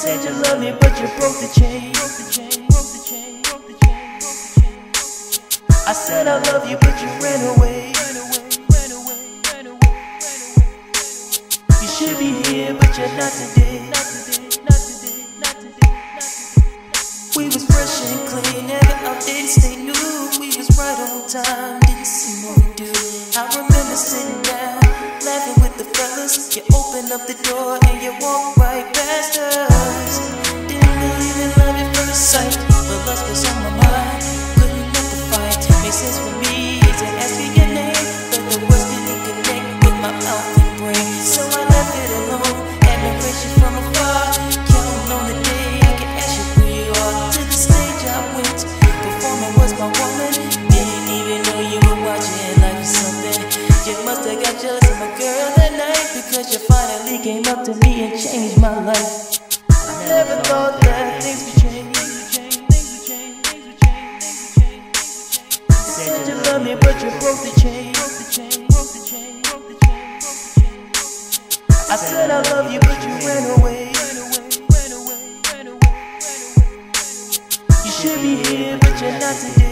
said you love me, but you broke the chain. I said I love you, but you ran away. You should be here, but you're not today. We was fresh and clean, never outdated, stay new. We was right on time, didn't see what we do. I remember sitting down, laughing with the fellas. You opened up the door of my girl that night because you finally came up to me and changed my life. I never thought that things would change. Said you love me, but you broke the chain. I said I love you, but you ran away. You should be here, but you're not today.